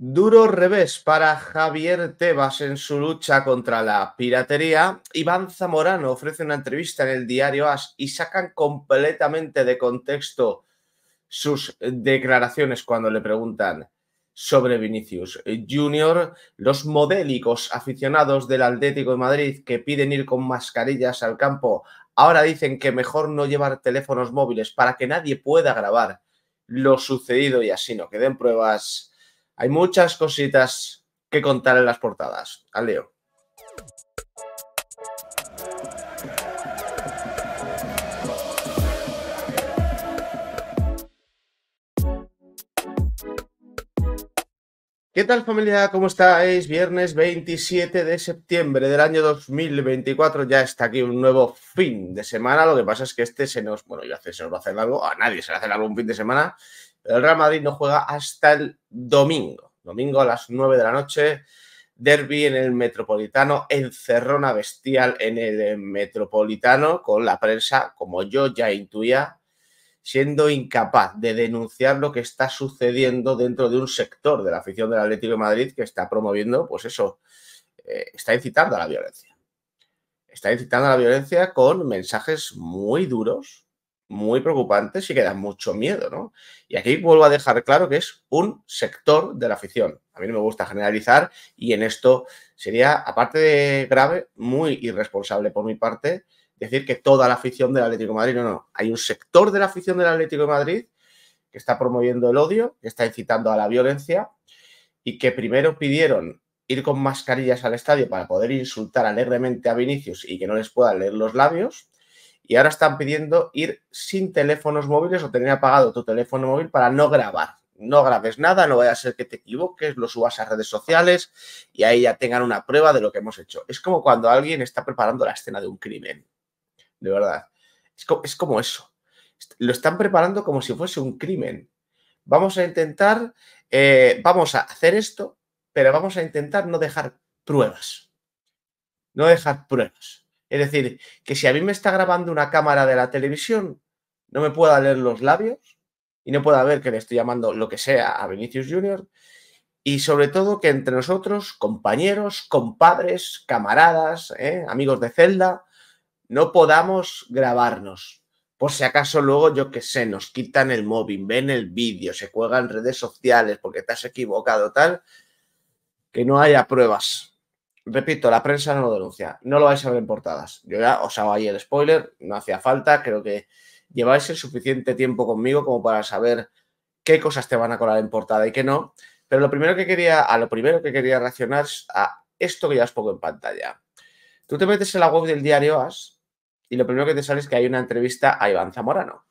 Duro revés para Javier Tebas en su lucha contra la piratería. Iván Zamorano ofrece una entrevista en el diario As y sacan completamente de contexto sus declaraciones cuando le preguntan sobre Vinicius Junior. Los modélicos aficionados del Atlético de Madrid que piden ir con mascarillas al campo ahora dicen que mejor no llevar teléfonos móviles para que nadie pueda grabar lo sucedido y así no queden pruebas hay muchas cositas que contar en las portadas. Al leo. ¿Qué tal familia? ¿Cómo estáis? Viernes 27 de septiembre del año 2024. Ya está aquí un nuevo fin de semana. Lo que pasa es que este se nos, bueno, ya se nos va a hacer largo. A nadie se le hace largo un fin de semana. El Real Madrid no juega hasta el domingo. Domingo a las 9 de la noche. Derby en el Metropolitano, encerrona bestial en el Metropolitano, con la prensa, como yo ya intuía, siendo incapaz de denunciar lo que está sucediendo dentro de un sector de la afición del Atlético de Madrid que está promoviendo, pues eso, eh, está incitando a la violencia. Está incitando a la violencia con mensajes muy duros, muy preocupantes y que dan mucho miedo, ¿no? Y aquí vuelvo a dejar claro que es un sector de la afición. A mí no me gusta generalizar y en esto sería, aparte de grave, muy irresponsable por mi parte decir que toda la afición del Atlético de Madrid, no, no, hay un sector de la afición del Atlético de Madrid que está promoviendo el odio, que está incitando a la violencia y que primero pidieron ir con mascarillas al estadio para poder insultar alegremente a Vinicius y que no les puedan leer los labios y ahora están pidiendo ir sin teléfonos móviles o tener apagado tu teléfono móvil para no grabar. No grabes nada, no vaya a ser que te equivoques, lo subas a redes sociales y ahí ya tengan una prueba de lo que hemos hecho. Es como cuando alguien está preparando la escena de un crimen. De verdad. Es como, eso. Lo están preparando como si fuese un crimen. Vamos a intentar, eh, vamos a hacer esto, pero vamos a intentar no dejar pruebas. No dejar pruebas. Es decir, que si a mí me está grabando una cámara de la televisión, no me pueda leer los labios y no pueda ver que le estoy llamando lo que sea a Vinicius Junior. Y sobre todo que entre nosotros, compañeros, compadres, camaradas, ¿eh? amigos de celda, no podamos grabarnos. Por si acaso luego, yo que sé, nos quitan el móvil, ven el vídeo, se juega en redes sociales porque te has equivocado, tal, que no haya pruebas repito, la prensa no lo denuncia. No lo vais a ver en portadas. Yo ya os hago ahí el spoiler, no hacía falta. Creo que lleváis el suficiente tiempo conmigo como para saber qué cosas te van a colar en portada y qué no. Pero lo primero que quería, a lo primero que quería reaccionar es a esto que ya os pongo en pantalla. Tú te metes en la web del diario As y lo primero que te sale es que hay una entrevista a Iván Zamorano.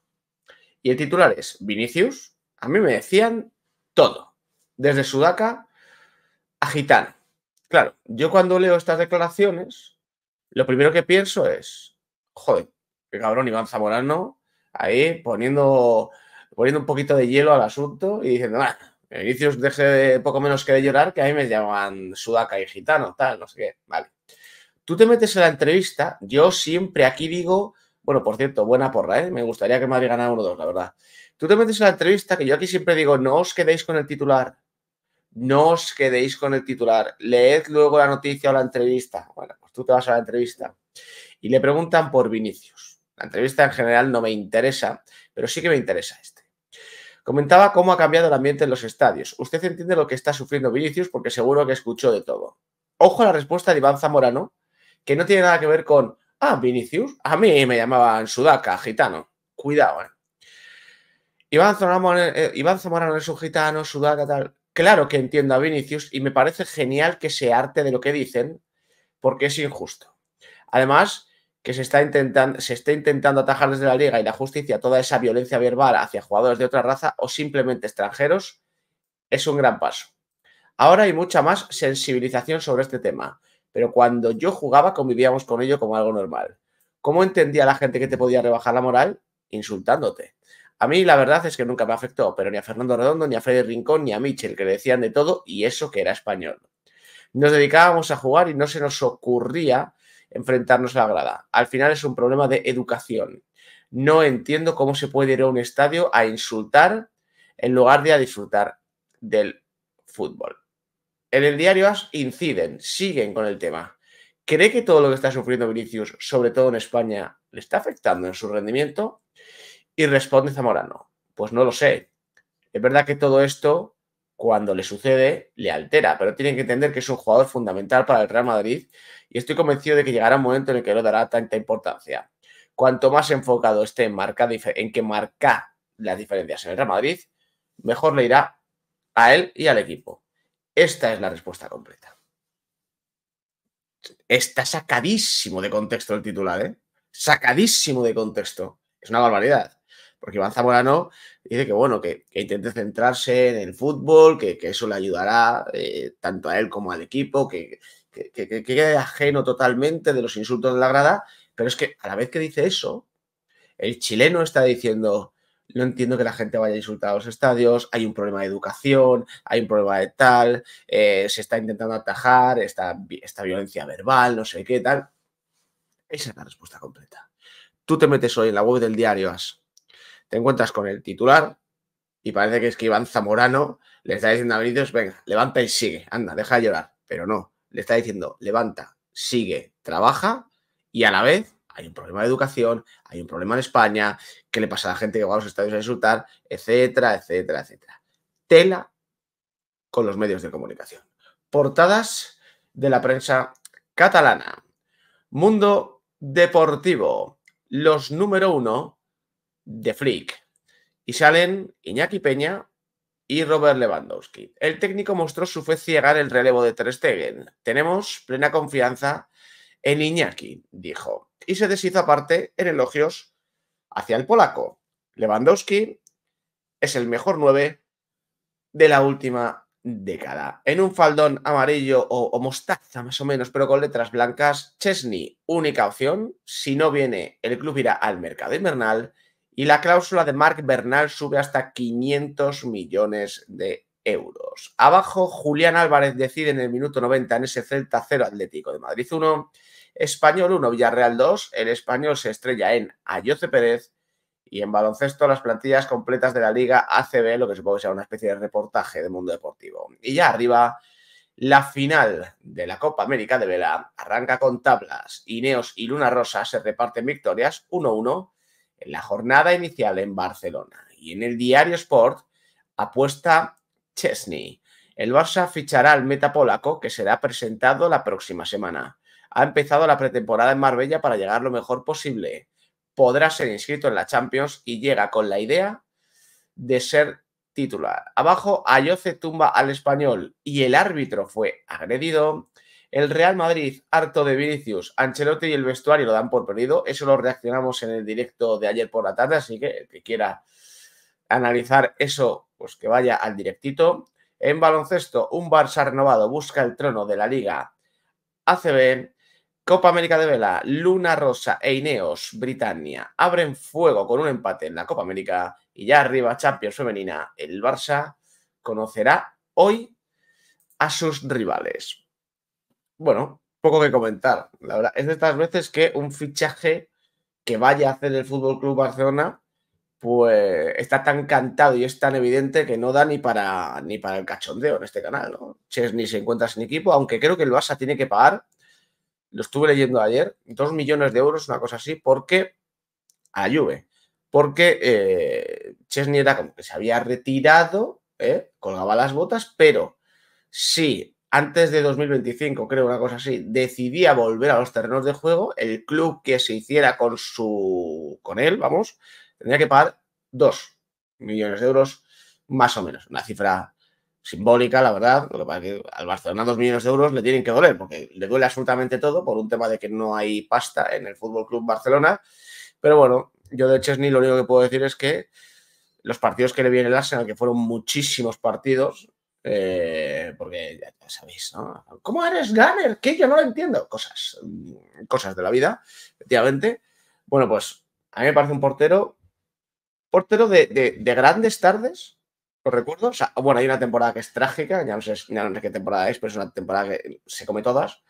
Y el titular es Vinicius. A mí me decían todo, desde Sudaca a Gitano. Claro, yo cuando leo estas declaraciones, lo primero que pienso es, joder, qué cabrón Iván Zamorano ahí poniendo, poniendo un poquito de hielo al asunto y diciendo, ah, inicios deje poco menos que de llorar, que a mí me llaman sudaca y gitano, tal, no sé qué, vale. Tú te metes en la entrevista, yo siempre aquí digo, bueno, por cierto, buena porra, ¿eh? me gustaría que Madrid ganara 1-2, la verdad. Tú te metes en la entrevista, que yo aquí siempre digo, no os quedéis con el titular, no os quedéis con el titular, leed luego la noticia o la entrevista. Bueno, pues tú te vas a la entrevista y le preguntan por Vinicius. La entrevista en general no me interesa, pero sí que me interesa este. Comentaba cómo ha cambiado el ambiente en los estadios. Usted entiende lo que está sufriendo Vinicius porque seguro que escuchó de todo. Ojo a la respuesta de Iván Zamorano, que no tiene nada que ver con, ah, Vinicius, a mí me llamaban Sudaca, gitano. Cuidado, ¿eh? Iván Zamorano, eh, Iván Zamorano es un gitano, Sudaca, tal. Claro que entiendo a Vinicius y me parece genial que se arte de lo que dicen porque es injusto. Además, que se está intentando, se está intentando atajar desde la liga y la justicia toda esa violencia verbal hacia jugadores de otra raza o simplemente extranjeros es un gran paso. Ahora hay mucha más sensibilización sobre este tema, pero cuando yo jugaba convivíamos con ello como algo normal. ¿Cómo entendía la gente que te podía rebajar la moral? Insultándote. A mí la verdad es que nunca me afectó, pero ni a Fernando Redondo, ni a Freddy Rincón, ni a Michel, que le decían de todo, y eso que era español. Nos dedicábamos a jugar y no se nos ocurría enfrentarnos a la grada. Al final es un problema de educación. No entiendo cómo se puede ir a un estadio a insultar en lugar de a disfrutar del fútbol. En el diario AS inciden, siguen con el tema. ¿Cree que todo lo que está sufriendo Vinicius, sobre todo en España, le está afectando en su rendimiento? Y responde Zamorano, pues no lo sé. Es verdad que todo esto, cuando le sucede, le altera, pero tienen que entender que es un jugador fundamental para el Real Madrid y estoy convencido de que llegará un momento en el que no dará tanta importancia. Cuanto más enfocado esté en, marcar, en que marca las diferencias en el Real Madrid, mejor le irá a él y al equipo. Esta es la respuesta completa. Está sacadísimo de contexto el titular, ¿eh? Sacadísimo de contexto. Es una barbaridad. Porque Iván Zamorano dice que, bueno, que, intente centrarse en el fútbol, que, eso le ayudará eh, tanto a él como al equipo, que, que, quede ajeno totalmente de los insultos de la grada. Pero es que a la vez que dice eso, el chileno está diciendo, no entiendo que la gente vaya a insultar a los estadios, hay un problema de educación, hay un problema de tal, eh, se está intentando atajar esta, esta violencia verbal, no sé qué tal. Esa es la respuesta completa. Tú te metes hoy en la web del diario As, te encuentras con el titular y parece que es que Iván Zamorano le está diciendo a Benítez, venga, levanta y sigue, anda, deja de llorar. Pero no, le está diciendo, levanta, sigue, trabaja y a la vez hay un problema de educación, hay un problema en España, qué le pasa a la gente que va a los estadios a insultar, etcétera, etcétera, etcétera. Tela con los medios de comunicación. Portadas de la prensa catalana. Mundo Deportivo. Los número uno de Flick. Y salen Iñaki Peña y Robert Lewandowski. El técnico mostró su fe ciega en el relevo de Ter Stegen. Tenemos plena confianza en Iñaki, dijo, y se deshizo aparte en elogios hacia el polaco. Lewandowski es el mejor 9 de la última década. En un faldón amarillo o, mostaza más o menos, pero con letras blancas, Chesney, única opción. Si no viene, el club irá al mercado invernal y la cláusula de Marc Bernal sube hasta 500 millones de euros. Abajo, Julián Álvarez decide en el minuto 90 en ese Celta 0 Atlético de Madrid 1 Español 1, Villarreal 2. El español se estrella en Ayoce Pérez. Y en baloncesto, las plantillas completas de la Liga ACB, lo que supongo que sea una especie de reportaje de mundo deportivo. Y ya arriba, la final de la Copa América de Vela arranca con tablas. Ineos y Luna Rosa se reparten victorias 1-1 en la jornada inicial en Barcelona. Y en el diario Sport apuesta Chesney. El Barça fichará al meta polaco que será presentado la próxima semana ha empezado la pretemporada en Marbella para llegar lo mejor posible. Podrá ser inscrito en la Champions y llega con la idea de ser titular. Abajo, Ayoce tumba al español y el árbitro fue agredido. El Real Madrid, harto de Vinicius, Ancelotti y el vestuario lo dan por perdido. Eso lo reaccionamos en el directo de ayer por la tarde, así que el que quiera analizar eso, pues que vaya al directito. En baloncesto, un Barça renovado busca el trono de la Liga ACB Copa América de Vela, Luna Rosa e Ineos, Britannia, abren fuego con un empate en la Copa América y ya arriba Champions Femenina, el Barça conocerá hoy a sus rivales. Bueno, poco que comentar. La verdad, es de estas veces que un fichaje que vaya a hacer el Fútbol Club Barcelona, pues está tan cantado y es tan evidente que no da ni para, ni para el cachondeo en este canal. ¿no? Chesney se encuentra sin equipo, aunque creo que el Barça tiene que pagar lo estuve leyendo ayer, dos millones de euros, una cosa así, porque a Juve, porque eh, Chesney era como que se había retirado, ¿eh? colgaba las botas, pero si antes de 2025, creo una cosa así, decidía volver a los terrenos de juego, el club que se hiciera con su con él, vamos, tendría que pagar dos millones de euros más o menos, una cifra simbólica, la verdad. Lo que pasa es que al Barcelona dos millones de euros le tienen que doler, porque le duele absolutamente todo por un tema de que no hay pasta en el Fútbol Club Barcelona. Pero bueno, yo de Chesney lo único que puedo decir es que los partidos que le viene el Arsenal, que fueron muchísimos partidos, eh, porque ya, sabéis, ¿no? ¿Cómo eres Gunner? ¿Qué? Yo no lo entiendo. Cosas, cosas de la vida, efectivamente. Bueno, pues a mí me parece un portero, portero de grandes tardes, recuerdo. O sea, bueno, hay una temporada que es trágica, ya no, sé, qué temporada es, pero es una temporada que se come todas.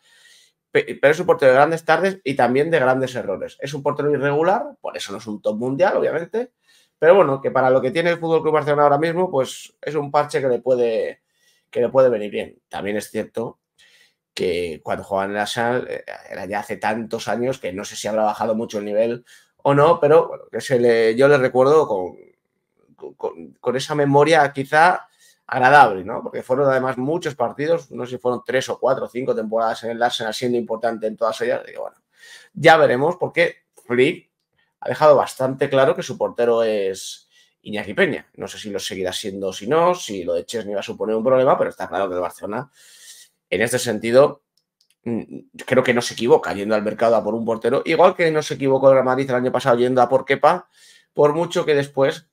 Pero es un portero de grandes tardes y también de grandes errores. Es un portero irregular, por eso no es un top mundial, obviamente. Pero bueno, que para lo que tiene el Fútbol Club Barcelona ahora mismo, pues es un parche que le puede, que le puede venir bien. También es cierto que cuando jugaban en el Arsenal eh, era ya hace tantos años que no sé si habrá bajado mucho el nivel o no, pero bueno, que se le, yo le recuerdo con, con, esa memoria quizá agradable, ¿no? Porque fueron además muchos partidos, no sé si fueron tres o cuatro o cinco temporadas en el Arsenal siendo importante en todas ellas. Bueno, ya veremos porque Flick ha dejado bastante claro que su portero es Iñaki Peña. No sé si lo seguirá siendo o si no, si lo de Chesney va a suponer un problema, pero está claro que el Barcelona en este sentido, mm, creo que no se equivoca yendo al mercado a por un portero, igual que no se equivocó el Madrid el año pasado yendo a por Kepa, por mucho que después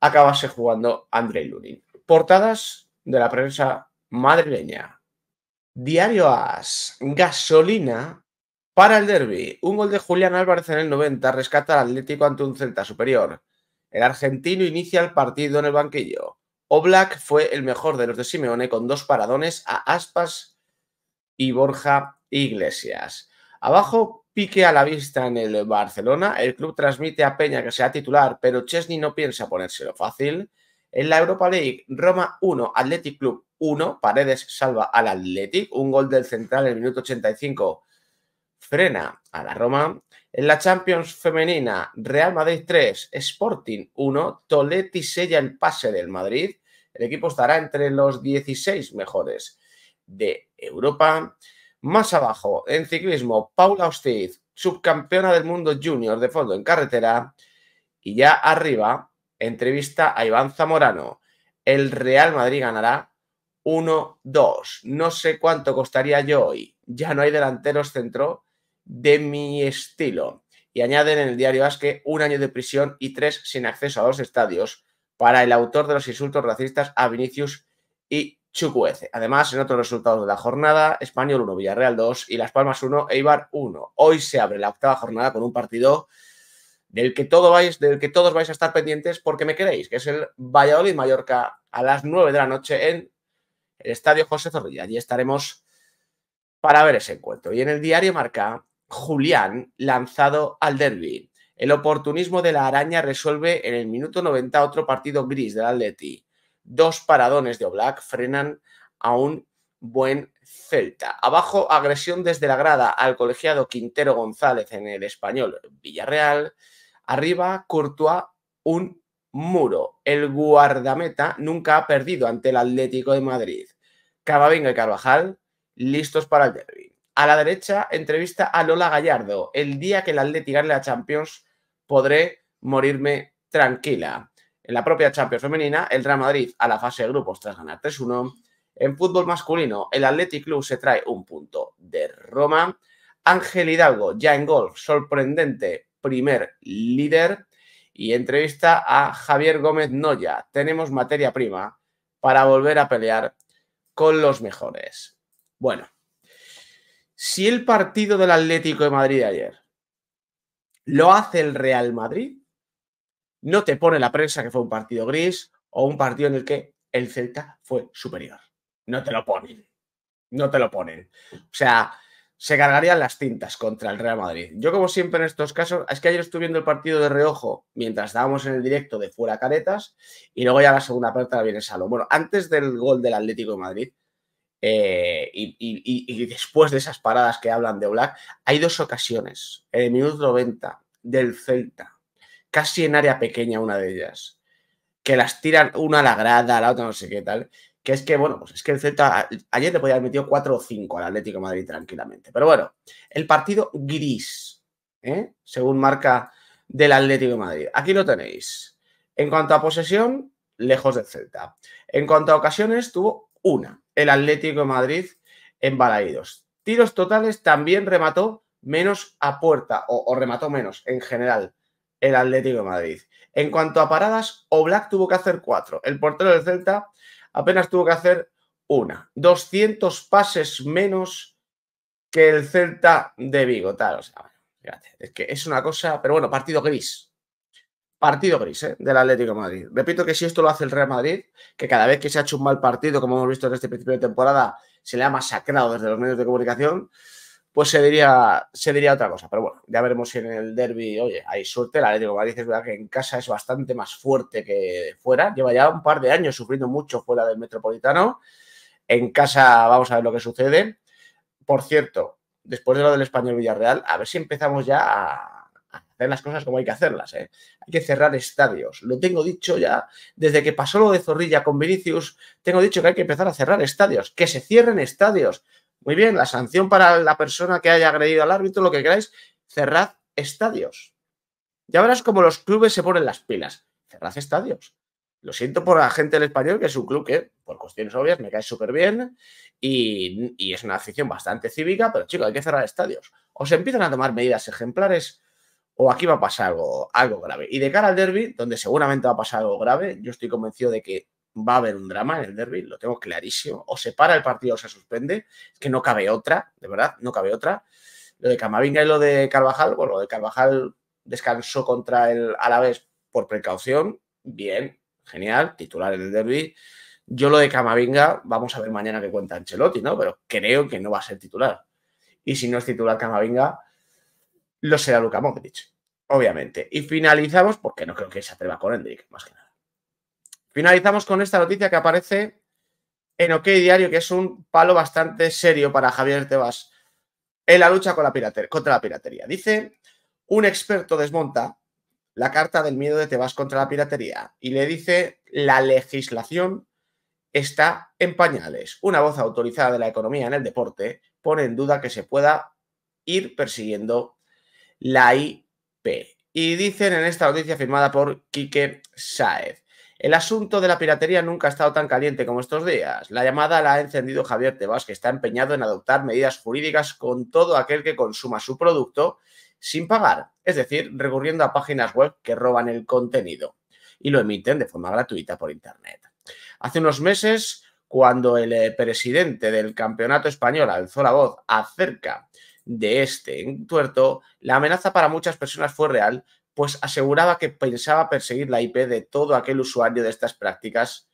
acabase jugando Andrei Lunin. Portadas de la prensa madrileña. Diario As, gasolina para el derby. Un gol de Julián Álvarez en el 90 rescata al Atlético ante un Celta superior. El argentino inicia el partido en el banquillo. Oblak fue el mejor de los de Simeone con dos paradones a Aspas y Borja Iglesias. Abajo, pique a la vista en el Barcelona. El club transmite a Peña que sea titular, pero Chesney no piensa ponérselo fácil. En la Europa League, Roma 1, Athletic Club 1. Paredes salva al Athletic. Un gol del central en el minuto 85 frena a la Roma. En la Champions femenina, Real Madrid 3, Sporting 1. Toletti sella el pase del Madrid. El equipo estará entre los 16 mejores de Europa. Más abajo, en ciclismo, Paula Ostiz, subcampeona del mundo junior de fondo en carretera. Y ya arriba, entrevista a Iván Zamorano. El Real Madrid ganará 1-2. No sé cuánto costaría yo hoy. Ya no hay delanteros centro de mi estilo. Y añaden en el diario Asque un año de prisión y tres sin acceso a los estadios para el autor de los insultos racistas a Vinicius y Chukwueze. Además, en otros resultados de la jornada, Español 1, Villarreal 2 y Las Palmas 1, Eibar 1. Hoy se abre la octava jornada con un partido del que, todo vais, del que todos vais a estar pendientes porque me queréis, que es el Valladolid-Mallorca a las 9 de la noche en el Estadio José Zorrilla. Allí estaremos para ver ese encuentro. Y en el diario marca Julián lanzado al derby. El oportunismo de la araña resuelve en el minuto 90 otro partido gris del Atleti. Dos paradones de Oblak frenan a un buen Celta. Abajo, agresión desde la grada al colegiado Quintero González en el español Villarreal. Arriba, Courtois, un muro. El guardameta nunca ha perdido ante el Atlético de Madrid. Camavinga y Carvajal, listos para el derby. A la derecha, entrevista a Lola Gallardo. El día que el Atlético gane la Champions, podré morirme tranquila. En la propia Champions femenina, el Real Madrid a la fase de grupos tras ganar 3-1. En fútbol masculino, el Athletic Club se trae un punto de Roma. Ángel Hidalgo, ya en golf, sorprendente primer líder. Y entrevista a Javier Gómez Noya. Tenemos materia prima para volver a pelear con los mejores. Bueno, si el partido del Atlético de Madrid de ayer lo hace el Real Madrid, no te pone la prensa que fue un partido gris o un partido en el que el Celta fue superior. No te lo ponen. No te lo ponen. O sea, se cargarían las tintas contra el Real Madrid. Yo, como siempre en estos casos, es que ayer estuve viendo el partido de reojo mientras estábamos en el directo de Fuera Caretas y luego ya la segunda parte la viene Salo. Bueno, antes del gol del Atlético de Madrid, eh, y, después de esas paradas que hablan de Black, hay dos ocasiones, en el minuto 90 del Celta, casi en área pequeña una de ellas, que las tiran una a la grada, la otra no sé qué tal, que es que, bueno, pues es que el Celta ayer le podía haber metido 4 o 5 al Atlético Madrid tranquilamente. Pero bueno, el partido gris, ¿eh? según marca del Atlético Madrid. Aquí lo tenéis. En cuanto a posesión, lejos del Celta. En cuanto a ocasiones, tuvo una el Atlético de Madrid en Balaídos. Tiros totales también remató menos a puerta, o, remató menos en general el Atlético de Madrid. En cuanto a paradas, Oblak tuvo que hacer cuatro. El portero del Celta apenas tuvo que hacer una. 200 pases menos que el Celta de Vigo. Tal, es que es una cosa, pero bueno, partido gris partido gris ¿eh? del Atlético Madrid. Repito que si esto lo hace el Real Madrid, que cada vez que se ha hecho un mal partido, como hemos visto en este principio de temporada, se le ha masacrado desde los medios de comunicación, pues se diría, se diría otra cosa. Pero bueno, ya veremos si en el derby, oye, hay suerte. El Atlético Madrid es verdad que en casa es bastante más fuerte que fuera. Lleva ya un par de años sufriendo mucho fuera del Metropolitano. En casa vamos a ver lo que sucede. Por cierto, después de lo del español Villarreal, a ver si empezamos ya a, hacer las cosas como hay que hacerlas. ¿eh? Hay que cerrar estadios. Lo tengo dicho ya desde que pasó lo de Zorrilla con Vinicius. Tengo dicho que hay que empezar a cerrar estadios, que se cierren estadios. Muy bien, la sanción para la persona que haya agredido al árbitro, lo que queráis, cerrad estadios. Ya verás cómo los clubes se ponen las pilas. Cerrad estadios. Lo siento por la gente del español, que es un club que, por cuestiones obvias, me cae súper bien y, es una afición bastante cívica, pero chicos, hay que cerrar estadios. O se empiezan a tomar medidas ejemplares o aquí va a pasar algo, algo grave. Y de cara al derby, donde seguramente va a pasar algo grave, yo estoy convencido de que va a haber un drama en el derby, lo tengo clarísimo. O se para el partido o se suspende, es que no cabe otra, de verdad, no cabe otra. Lo de Camavinga y lo de Carvajal, bueno, lo de Carvajal descansó contra el Alavés por precaución, bien, genial, titular en el derby. Yo lo de Camavinga, vamos a ver mañana qué cuenta Ancelotti, ¿no? Pero creo que no va a ser titular. Y si no es titular Camavinga, lo será Luka Modric, obviamente. Y finalizamos, porque no creo que se atreva con Hendrik, más que nada. Finalizamos con esta noticia que aparece en OK Diario, que es un palo bastante serio para Javier Tebas en la lucha contra la piratería. Dice, un experto desmonta la carta del miedo de Tebas contra la piratería y le dice la legislación está en pañales. Una voz autorizada de la economía en el deporte pone en duda que se pueda ir persiguiendo la IP. Y dicen en esta noticia firmada por Quique Saez. El asunto de la piratería nunca ha estado tan caliente como estos días. La llamada la ha encendido Javier Tebas, que está empeñado en adoptar medidas jurídicas con todo aquel que consuma su producto sin pagar, es decir, recurriendo a páginas web que roban el contenido y lo emiten de forma gratuita por Internet. Hace unos meses, cuando el eh, presidente del campeonato español alzó la voz acerca de este entuerto, la amenaza para muchas personas fue real, pues aseguraba que pensaba perseguir la IP de todo aquel usuario de estas prácticas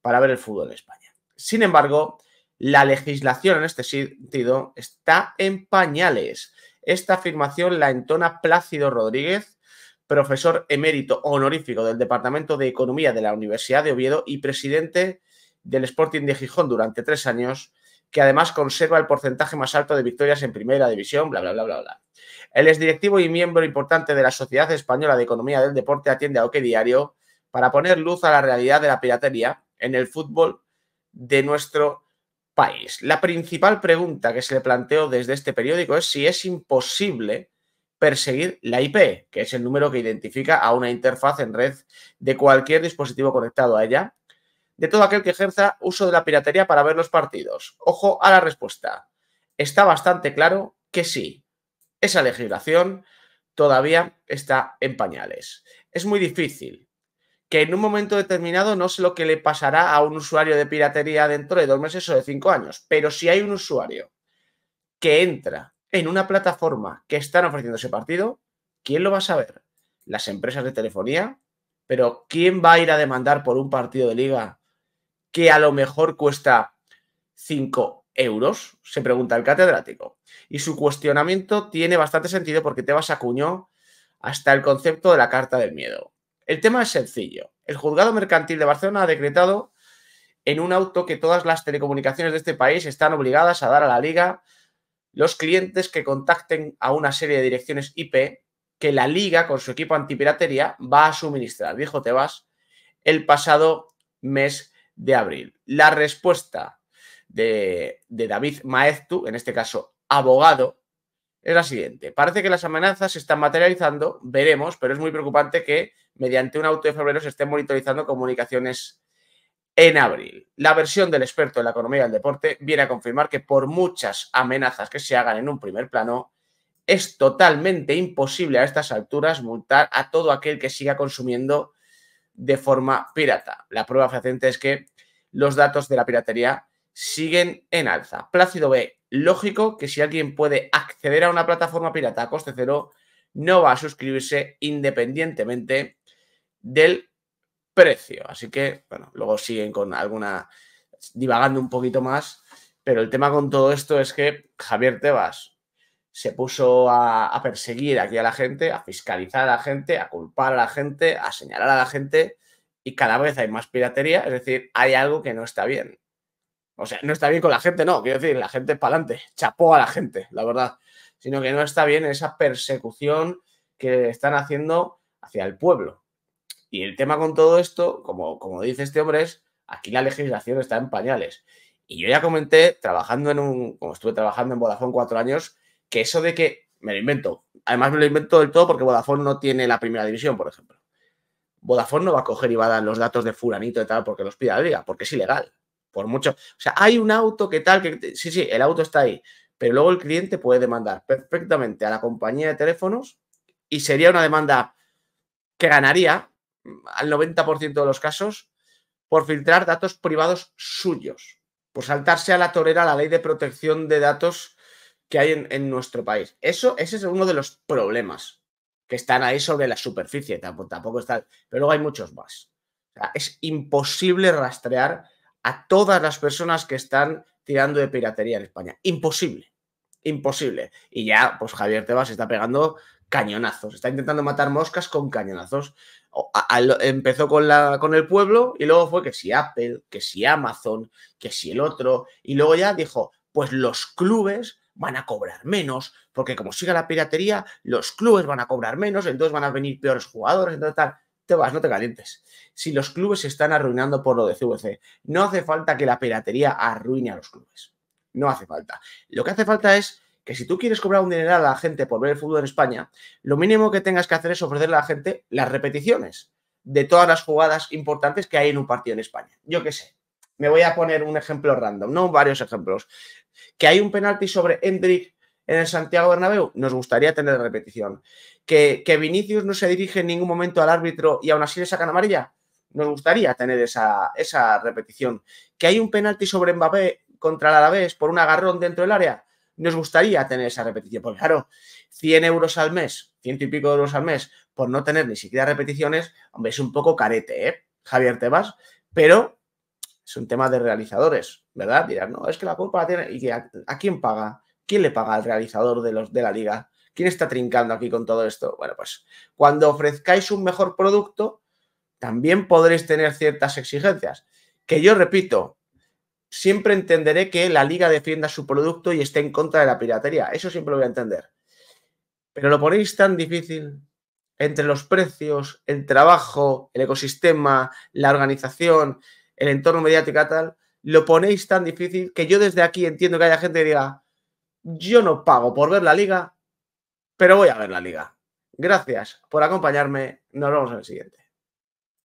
para ver el fútbol en España. Sin embargo, la legislación en este sentido está en pañales esta afirmación la entona Plácido Rodríguez, profesor emérito honorífico del Departamento de Economía de la Universidad de Oviedo y presidente del Sporting de Gijón durante tres años, que además conserva el porcentaje más alto de victorias en primera división, bla, bla, bla, bla, bla. Él es directivo y miembro importante de la Sociedad Española de Economía del Deporte, atiende a Oque Diario, para poner luz a la realidad de la piratería en el fútbol de nuestro país. La principal pregunta que se le planteó desde este periódico es si es imposible perseguir la IP, que es el número que identifica a una interfaz en red de cualquier dispositivo conectado a ella, de todo aquel que ejerza uso de la piratería para ver los partidos. Ojo a la respuesta. Está bastante claro que sí. Esa legislación todavía está en pañales. Es muy difícil que en un momento determinado no sé lo que le pasará a un usuario de piratería dentro de dos meses o de cinco años, pero si hay un usuario que entra en una plataforma que están ofreciendo ese partido, ¿quién lo va a saber? Las empresas de telefonía, pero ¿quién va a ir a demandar por un partido de liga que a lo mejor cuesta 5 euros? Se pregunta el catedrático. Y su cuestionamiento tiene bastante sentido porque te vas a acuñó hasta el concepto de la carta del miedo. El tema es sencillo. El juzgado mercantil de Barcelona ha decretado en un auto que todas las telecomunicaciones de este país están obligadas a dar a la liga los clientes que contacten a una serie de direcciones IP que la liga con su equipo antipiratería va a suministrar, dijo Tebas, el pasado mes de abril. La respuesta de, de David Maeztu, en este caso abogado, es la siguiente. Parece que las amenazas se están materializando, veremos, pero es muy preocupante que mediante un auto de febrero se estén monitorizando comunicaciones en abril. La versión del experto en la economía del deporte viene a confirmar que por muchas amenazas que se hagan en un primer plano, es totalmente imposible a estas alturas multar a todo aquel que siga consumiendo de forma pirata. La prueba fehaciente es que los datos de la piratería siguen en alza. Plácido B lógico que si alguien puede acceder a una plataforma pirata a coste cero, no va a suscribirse independientemente del precio. Así que, bueno, luego siguen con alguna, divagando un poquito más, pero el tema con todo esto es que Javier Tebas se puso a, perseguir aquí a la gente, a fiscalizar a la gente, a culpar a la gente, a señalar a la gente y cada vez hay más piratería, es decir, hay algo que no está bien. O sea, no está bien con la gente, no, quiero decir, la gente para adelante, chapó a la gente, la verdad, sino que no está bien esa persecución que están haciendo hacia el pueblo. Y el tema con todo esto, como, como dice este hombre, es aquí la legislación está en pañales. Y yo ya comenté, trabajando en un, como estuve trabajando en Vodafone cuatro años, que eso de que, me lo invento, además me lo invento del todo porque Vodafone no tiene la primera división, por ejemplo. Vodafone no va a coger y va a dar los datos de fulanito y tal porque los pida la porque es ilegal. Por mucho. O sea, hay un auto que tal, que sí, sí, el auto está ahí, pero luego el cliente puede demandar perfectamente a la compañía de teléfonos y sería una demanda que ganaría al 90% de los casos por filtrar datos privados suyos, por saltarse a la torera la ley de protección de datos que hay en, nuestro país. Eso, ese es uno de los problemas que están ahí sobre la superficie, tampoco, tampoco está, pero luego hay muchos más. es imposible rastrear a todas las personas que están tirando de piratería en España. Imposible, imposible. Y ya, pues Javier Tebas está pegando cañonazos, está intentando matar moscas con cañonazos. empezó con, la, con el pueblo y luego fue que si Apple, que si Amazon, que si el otro, y luego ya dijo, pues los clubes van a cobrar menos, porque como siga la piratería, los clubes van a cobrar menos, entonces van a venir peores jugadores, entonces tal. Te vas, no te calientes. Si los clubes se están arruinando por lo de CVC, no hace falta que la piratería arruine a los clubes. No hace falta. Lo que hace falta es que si tú quieres cobrar un dinero a la gente por ver el fútbol en España, lo mínimo que tengas que hacer es ofrecerle a la gente las repeticiones de todas las jugadas importantes que hay en un partido en España. Yo qué sé. Me voy a poner un ejemplo random, no varios ejemplos. Que hay un penalti sobre Hendrik en el Santiago Bernabéu, nos gustaría tener repetición. Que, que Vinicius no se dirige en ningún momento al árbitro y aún así le sacan amarilla, nos gustaría tener esa, esa repetición. Que hay un penalti sobre Mbappé contra el Alavés por un agarrón dentro del área, nos gustaría tener esa repetición. Porque claro, 100 euros al mes, ciento y pico euros al mes, por no tener ni siquiera repeticiones, hombre, es un poco carete, ¿eh? Javier Tebas, pero es un tema de realizadores, ¿verdad? Dirán, no, es que la culpa la tiene. ¿Y a, quién paga? ¿Quién le paga al realizador de, los, de la liga? ¿Quién está trincando aquí con todo esto? Bueno, pues cuando ofrezcáis un mejor producto, también podréis tener ciertas exigencias. Que yo repito, siempre entenderé que la liga defienda su producto y esté en contra de la piratería. Eso siempre lo voy a entender. Pero lo ponéis tan difícil entre los precios, el trabajo, el ecosistema, la organización, el entorno mediático tal, lo ponéis tan difícil que yo desde aquí entiendo que haya gente que diga, yo no pago por ver la liga, pero voy a ver la liga. Gracias por acompañarme. Nos vemos en el siguiente.